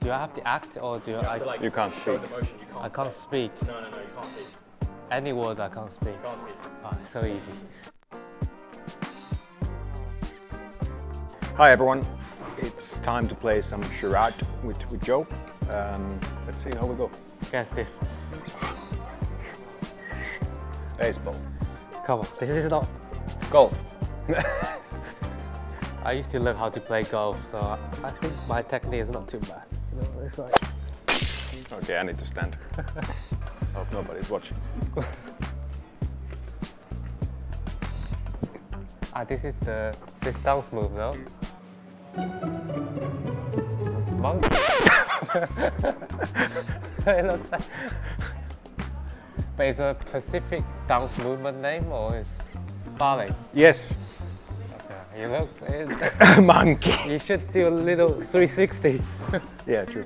Do I have to act or do I? Like, You can't speak. the motion, you can't I can't say. speak. No, no, no, you can't speak. Any words I can't speak. You can't speak. Oh, so easy. Hi everyone, it's time to play some charade with, with Zhou. Um, let's see how we go. Guess this. Baseball. Come on, this is not. Golf. I used to learn how to play golf, so I, I think my technique is not too bad. Know, it's like Okay, I need to stand. Hope nobody's watching. ah, this is the this dance move, no? Monkey. it looks like. But it's a Pacific dance movement name or is ballet? Yes, Yeah, it looks. It, monkey. you should do a little 360. Yeah, true.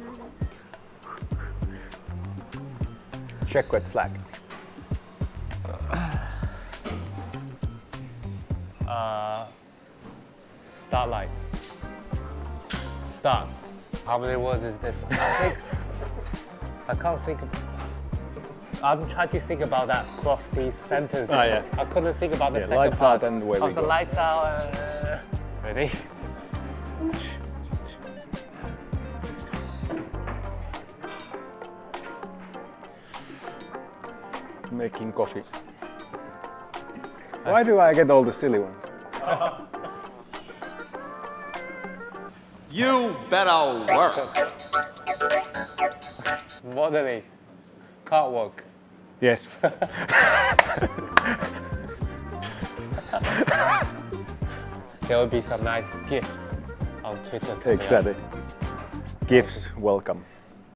Check red flag. Uh, starlights. Starts. How many words is this? Six. I think s- I can't think. I'm trying to think about that crofty sentence. Ah, yeah. I couldn't think about the Yeah, second lights part. out and away we oh, so go. lights out. Uh, ready? Making coffee. Why do I get all the silly ones? You better work. Modeling. Cartwalk. Yes. There will be some nice GIFs on Twitter. exactly. GIFs, welcome.